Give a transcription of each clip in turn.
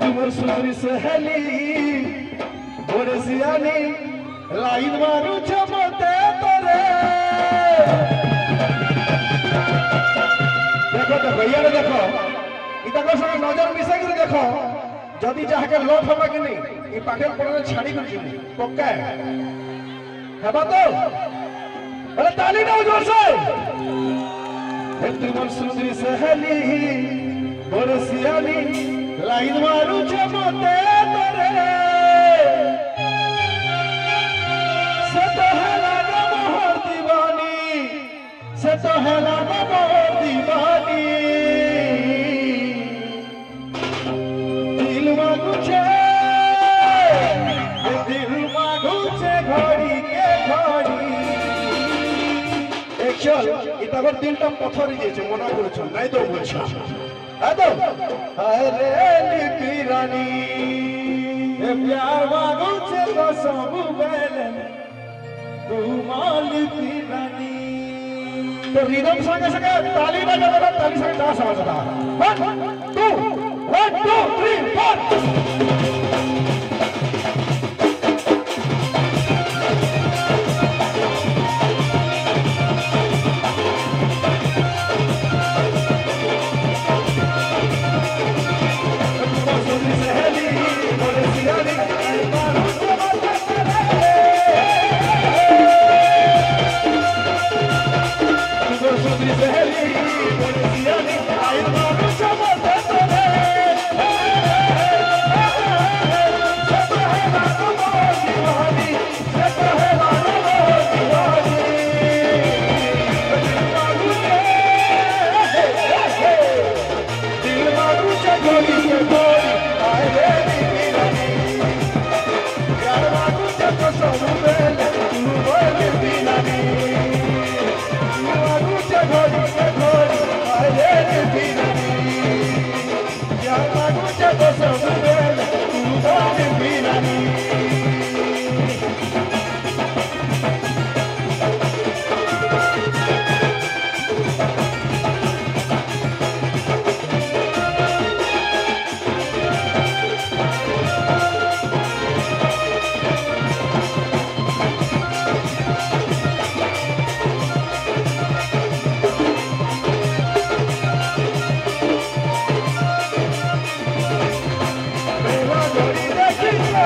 তোমার সুন্দরী সহেলি, বড় সিয়ানি লাইন মারু চমতে তরে। দেখো দেখো, ইয়ারে দেখো। ইতাকর সঙ্গে নজর মিশাই করে দেখো। যদি যাহাকে লোভ হবা কি নেই, এই পাখের পড়ালে ছাড়ি করে চিনি পক্কা? হ্যাঁ হবা তো? তালি নাও জোরসে। তোমার সুন্দরী সহেলি বড় সিয়ানি লাইন মারু চমতে তোরে। সে তো হেলা না মোহর দিবানি সে তো হেলা না মোহর দিবানি। দিল মাগুছে দিল মাগুছে ঘড়ি। কে ঘড়ি দিলটা পথরে দিয়েছে, মনে করেছ? নাই তো বলছ? हरे की रानी प्यार वागो छे तो सब बेलन तू मालिक रानी तो रिदम संगे संगे ताली बजाना ताली संगे डांस आवाज़ बता 1 2 1 2 3 4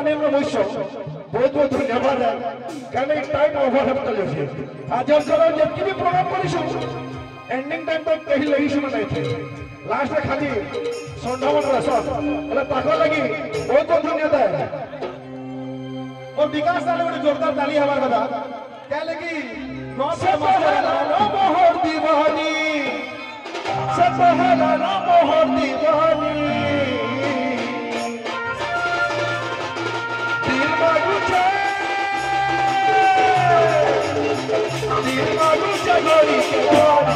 ಮನೆಯಲ್ಲೂ ಮುಗಿಸು ಓದ್ಬೋದು ನೆವರ್ ಕನೆಕ್ಟ್ ಟೈಮ್ ಓವರ್ ಆಗ್ತದೆ ಹಜಾರ್ ಸಲ ಜೊತೆಗೆ ಪ್ರೋಗ್ರಾಮ್ ಕರಿಸು এন্ডিং টাইম তো কেহি লাগিছো মানে এতে লাস্ট খালি সন্ধ্যামান রস এটা তাক লাগি বহুত বহুত ধন্যতা মোর বিকাশ তালে গোটে জোরদার তালি হবার কথা। কে লাগি সে পহলা মোহর দিবনি সে পহলা মোহর দিবনি Maruja Gori Kebari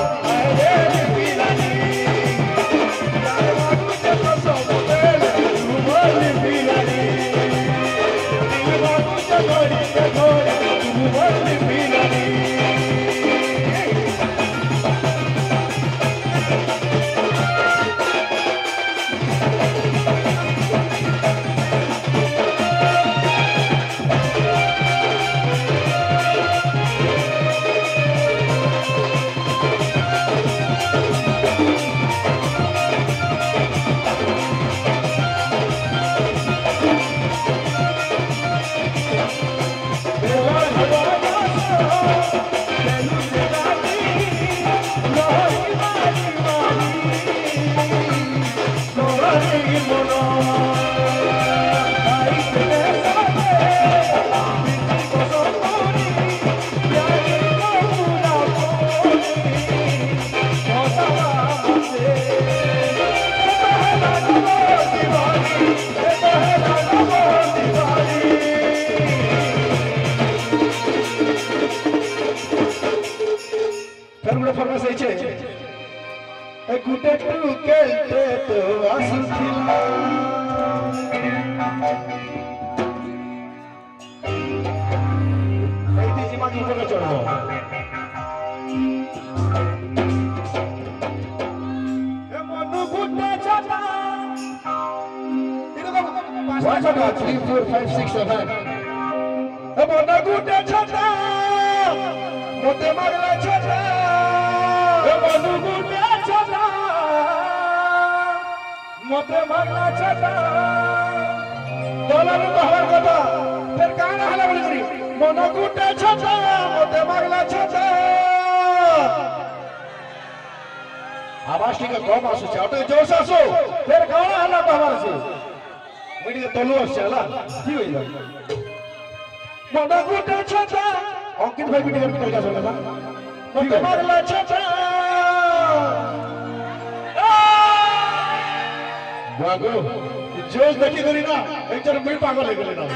પાસે છે એ કુટે તું કેતે તો આસુખીલા એતીજી માં ઉપર ચડો એ Manu કુટે three, four, five, six, seven. I'm on a good day, Chata. Mote Magla Chata. মতে মাগনা ছাতা ডলার হওয়ার কথা ফের কান হলে বলি করি। মন গুটে ছাতা মতে মাগনা ছাতা আবাস টিকে কম আসুছে অটো জোস আসো ফের কান হলে কমার আছে। মিডিয়ে তলু আসছে হলা কি হইল মন গুটে ছাতা অঙ্কিত ভাই মিডিয়ে কাছে কথা মতে মাগনা ছাতা ಬಾಗು ಜೋಸ್ ದಕ್ಕಿದ್ರಿ ನಾ ಎಕ್ಚರ್ ಬಿಲ್ ಪಾಗಲ್ ಆಗಿಲ್ಲ ನಾವು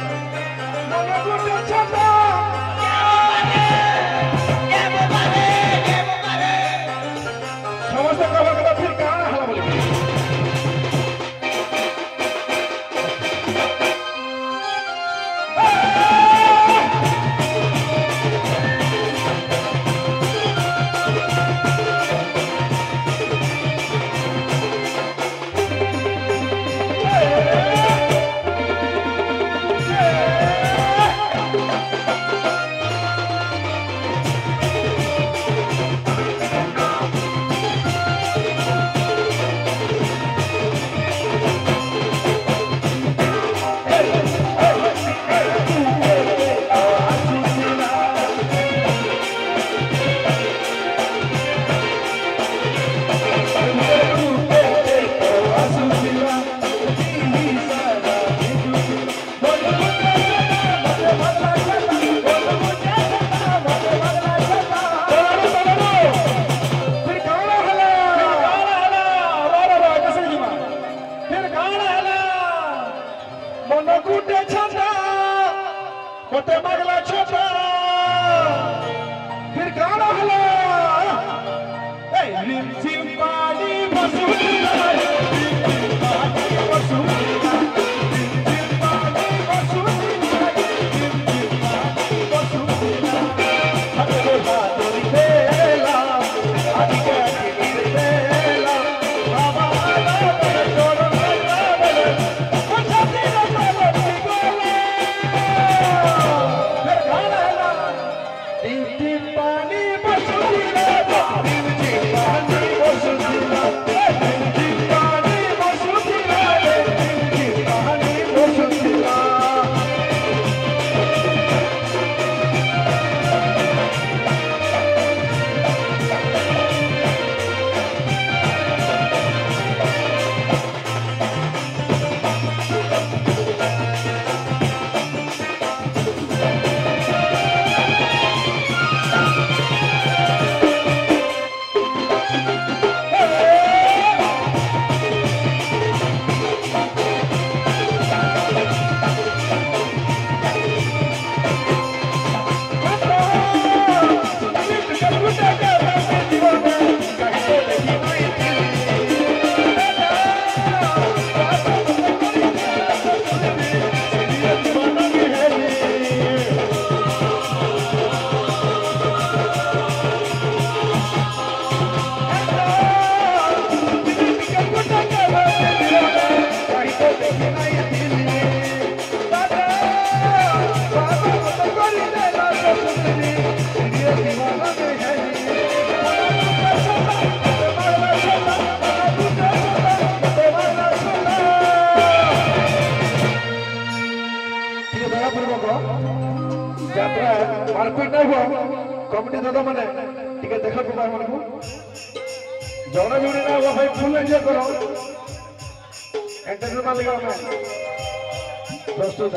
ଯାତ୍ରା ମାରପିଟ ନାଇଁ ହୁଅ କମିଟି ଦାଦା ମାନେ ଟିକେ ଦେଖ ପିଲା ମାନଙ୍କୁ ଜଣେ ଜଣେ ନା ହୁଅ ଭାଇ ଫୁଲ ଏନ୍ଜୟ କର ଏଣ୍ଟରଟେନମେଣ୍ଟ ଲାଗି ଆମେ ପ୍ରସ୍ତୁତ